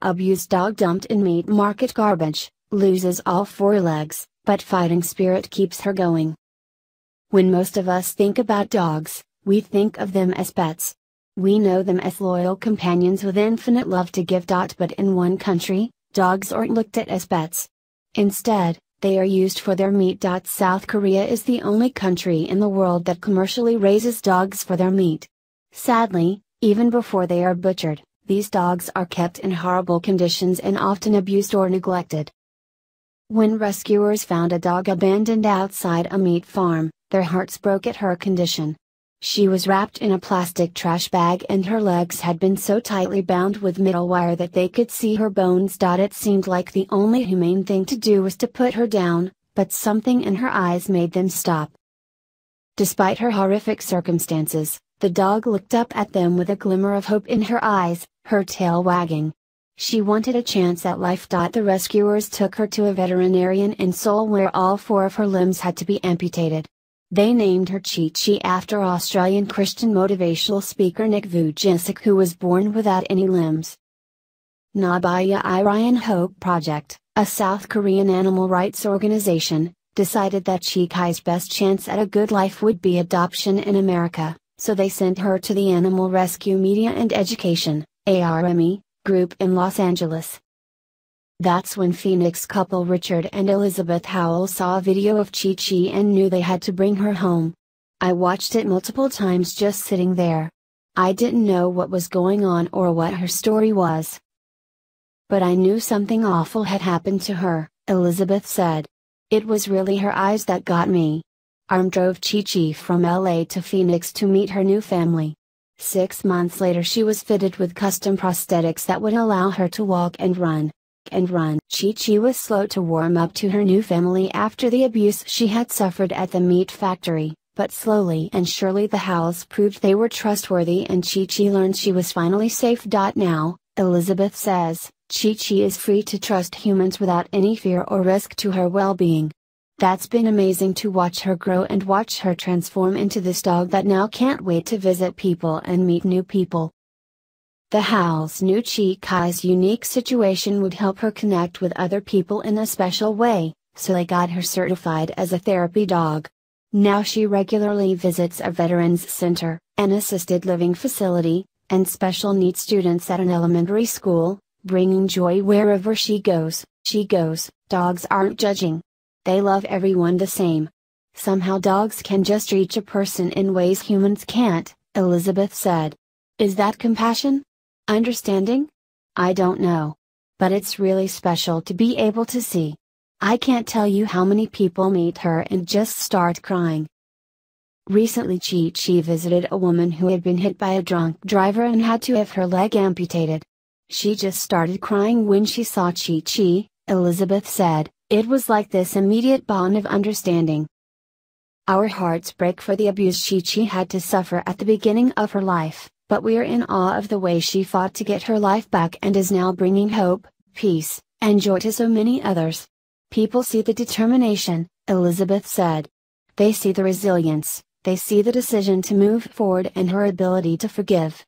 Abused dog dumped in meat market garbage, loses all four legs, but fighting spirit keeps her going. When most of us think about dogs, we think of them as pets. We know them as loyal companions with infinite love to give. But in one country, dogs aren't looked at as pets. Instead, they are used for their meat. South Korea is the only country in the world that commercially raises dogs for their meat. Sadly, even before they are butchered, these dogs are kept in horrible conditions and often abused or neglected. When rescuers found a dog abandoned outside a meat farm, their hearts broke at her condition. She was wrapped in a plastic trash bag and her legs had been so tightly bound with metal wire that they could see her bones. It seemed like the only humane thing to do was to put her down, but something in her eyes made them stop. Despite her horrific circumstances, the dog looked up at them with a glimmer of hope in her eyes, her tail wagging. She wanted a chance at life. The rescuers took her to a veterinarian in Seoul where all four of her limbs had to be amputated. They named her Chi Chi after Australian Christian motivational speaker Nick Vujicic who was born without any limbs. Nabaya Irian Hope Project, a South Korean animal rights organization, decided that Chi Chi's best chance at a good life would be adoption in America so they sent her to the Animal Rescue Media and Education, ARME, group in Los Angeles. That's when Phoenix couple Richard and Elizabeth Howell saw a video of Chi Chi and knew they had to bring her home. I watched it multiple times just sitting there. I didn't know what was going on or what her story was. But I knew something awful had happened to her, Elizabeth said. It was really her eyes that got me. Arm drove Chi Chi from LA to Phoenix to meet her new family. Six months later, she was fitted with custom prosthetics that would allow her to walk and run. And run. Chi Chi was slow to warm up to her new family after the abuse she had suffered at the meat factory, but slowly and surely the Howells proved they were trustworthy and Chi Chi learned she was finally safe. Now, Elizabeth says, Chi Chi is free to trust humans without any fear or risk to her well being. That's been amazing to watch her grow and watch her transform into this dog that now can't wait to visit people and meet new people. The Howells knew Chi Chi's unique situation would help her connect with other people in a special way, so they got her certified as a therapy dog. Now she regularly visits a veterans center, an assisted living facility, and special needs students at an elementary school, bringing joy wherever she goes. She goes, dogs aren't judging, they love everyone the same. Somehow dogs can just reach a person in ways humans can't, Elizabeth said. Is that compassion? Understanding? I don't know. But it's really special to be able to see. I can't tell you how many people meet her and just start crying. Recently, Chi Chi visited a woman who had been hit by a drunk driver and had to have her leg amputated. She just started crying when she saw Chi Chi, Elizabeth said. It was like this immediate bond of understanding. Our hearts break for the abuse Chi Chi had to suffer at the beginning of her life, but we are in awe of the way she fought to get her life back and is now bringing hope, peace, and joy to so many others. People see the determination, Elizabeth said. They see the resilience, they see the decision to move forward and her ability to forgive.